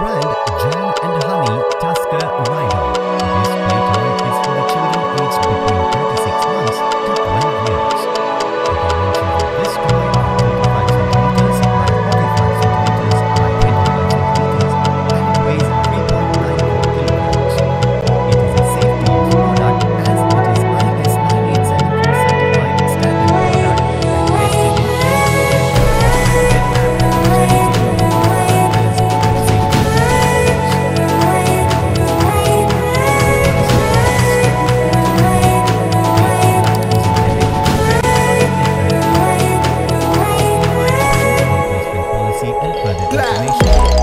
brand Jam and black.